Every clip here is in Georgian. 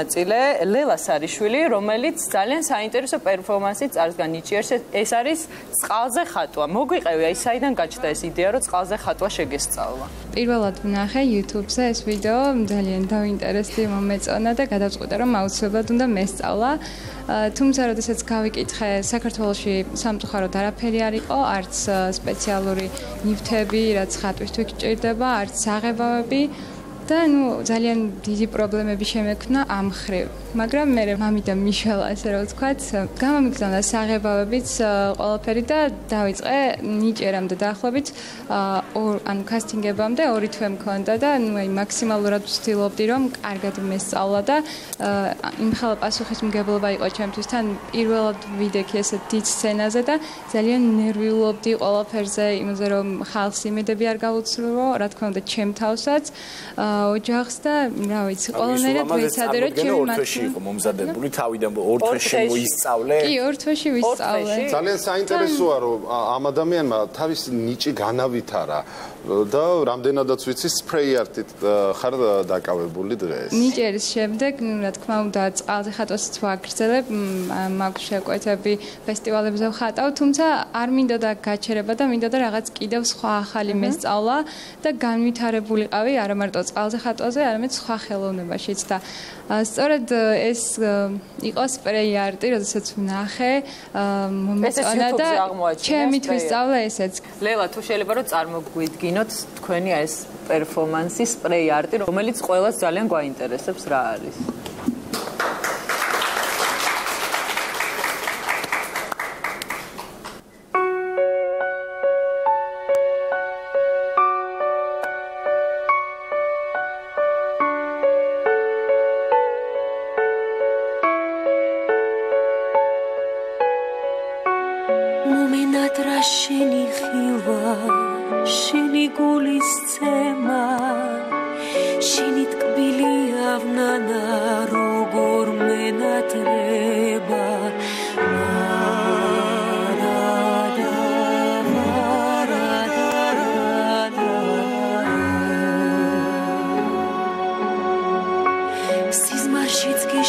ნაწილე ლელა სარიშვილი, რომელიც ძალიან საინტერესო პერფორმანსით წარსგან ნიჭიერს. ეს არის წყალზე ხატვა. მოგვიყევი აი საიდან გაჩნდა ეს იდეა, რომ წყალზე ხატვა შეგესწავლა? პირველად ვნახე YouTube-ზე ეს ვიდეო, ძალიან დავინტერესდი, მომეწონა და გადავწყვიტე, რომ აუცილებლად უნდა მესწავლა. თუმცა, როდესაც გავიკითხე, საქართველოში სამწუხაროდ არაფერი არ იყო, არც სპეციალური ნივთები, რაც ხატვისთვის გჭირდება, არც საღებავები. და ნუ ძალიან დიდი პრობლემები შემექნა ამ ხრივ. მაგრამ მე მამიდა მიშელა ასე რომ ვთქვათ, გამომიგზავნა საღებავებით ყველაფერი და დავიწყე ნიჭერამდე დაახლოებით ანუ კასტინგებამდე ორი თვე მქონდა და ნუ აი მაქსიმალურად ვცდილობდი რომ კარგად მესწავლა და იმ ხალ პასუხისმგებლობა იყო ჩემთვის თან პირველად ვიდექი ესე დიდ სცენაზე და ძალიან ნერვიულობდი ყველაფერზე იმაზე რომ ხალხს იმედები არ გაუცრულო, რა თქმა უნდა ჩემ თავსაც. აა ოჯახს და რა ვიცი, ყველანაირად ვეცადე რომ ჩემი მათ თვეში იყო მომზადებული თავიდან ორ თვეში მოისწავლე. კი, ორ თვეში ვისწავლე. ძალიან საინტერესოა რომ ამ ადამიანმა თავისი ნიჭი განავითარა და რამდენადაც ვიცი სპრეი არტით ხარ დაკავებული დღეს. ნიჭერის შემდეგ, ну, რა თქმა უნდა, წყალზე ხატვასაც ვაგრძელებ, მაქვს შეკვეთები ფესტივალებზე ვხატავ, თუმცა არ მინდა და გაჩერება და მინდა და რაღაც კიდევ სხვა ახალი მესწავლა და განვითარებულიყავი არა მარტო წყალზე ხატვაზე, არამედ სხვა ხელოვნებაშიც და სწორედ ეს იყო სპრეი არტი, როდესაც ვნახე, მომეწონა და ჩემი თვისწავლა ესეც. ლელა, თუ შეიძლება რომ წარმოგვიდგინო გავიგინოთ თქვენი ეს პერფორმანსი სპრეი არტი რომელიც ყველას ძალიან გვაინტერესებს რა არის შენი ხილვა შენი გულის ცემა? შენი ტკბილი ავნანა როგორ მენატრება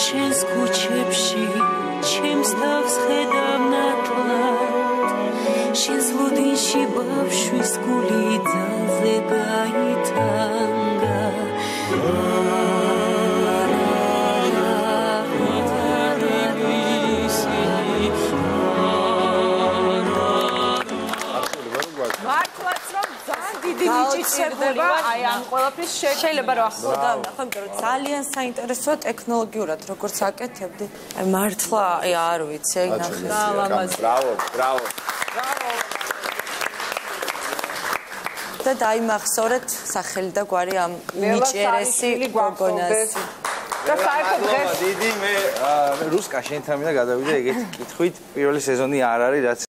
შენს ქუჩებში ჩემს თავს ხედავ ნათლად შენს ლოდინში ბავშვის გული ძალზე გაითანგა დიდი ნიჭი შეიძლება აი ამ ყველაფრის შეიძლება რომ ახლა დავნახო იმიტომ რომ ძალიან საინტერესოა ტექნოლოგიურად როგორც აკეთებდი აი მართლა აი არ ვიცი ნახე. ბრავო ბრავო ბრავო და დაიმახსოვრეთ სახელი და გვარი ამ ნიჭერესი გოგონას. და საერთოდ დღეს დიდი მე რუსკა შენთან მინდა გადავიდე ეგეთი კითხვით პირველი სეზონი არ არის რაც